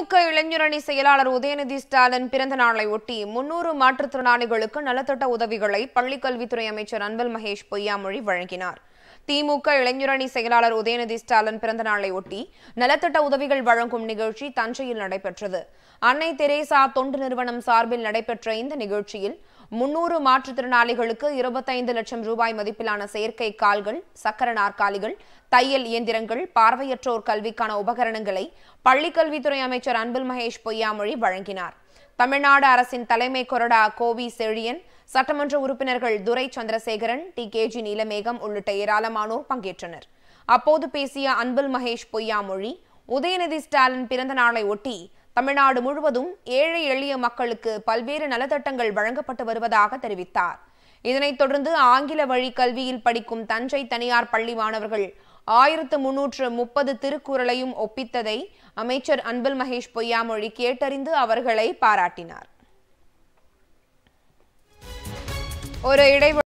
திமுக இளைஞரணி செயலாளர் உதயநிதி ஸ்டாலின் பிறந்த நாளை ஒட்டி முன்னூறு மாற்றுத்திறனாளிகளுக்கு நலத்திட்ட உதவிகளை பள்ளிக்கல்வித்துறை அமைச்சர் அன்பல் மகேஷ் பொய்யாமொழி வழங்கினார். திமுக இளைஞரணி செயலாளர் உதயநிதி ஸ்டாலின் பிறந்த நாளை ஒட்டி நலத்திட்ட உதவிகள் வழங்கும் நிகழ்ச்சி தஞ்சையில் நடைபெற்றது. அன்னை தெரேசா தொண்டு நிறுவனம் சார்பில் நடைபெற்ற இந்த நிகழ்ச்சியில் முன்னூறு மாற்றுத்திறனாளிகளுக்கு இருபத்தைந்து லட்சம் ரூபாய் மதிப்பிலான செயற்கை கால்கள் சக்கர நாற்காலிகள் தையல் இயந்திரங்கள் பார்வையற்றோர் கல்விக்கான உபகரணங்களை பள்ளிக்கல்வித்துறை அமைச்சர் அன்பில் மகேஷ் பொய்யாமொழி வழங்கினார். தமிழ்நாடு அரசின் தலைமை கொறடா கோவி செழியன் சட்டமன்ற உறுப்பினர்கள் Durai Chandrasekaran T K G Neelamegam உள்ளிட்ட ஏராளமானோர் பங்கேற்றனர். அப்போது பேசிய அன்பில் மகேஷ் பொய்யாமொழி உதயநிதி ஸ்டாலின் பிறந்த நாளை ஒட்டி தமிழ்நாடு முழுவதும் ஏழை எளிய மக்களுக்கு பல்வேறு நலத்திட்டங்கள் வழங்கப்பட்டு வருவதாக தெரிவித்தார். இதனைத் தொடர்ந்து ஆங்கில வழி கல்வியில் படிக்கும் தஞ்சை தனியார் பள்ளி மாணவர்கள் ஆயிரத்து முன்னூற்று முப்பது திருக்குறளையும் ஒப்பித்ததை அமைச்சர் அன்பில் மகேஷ் பொய்யாமொழி கேட்டறிந்து அவர்களை பாராட்டினார். ഒരു ഇടപെടൽ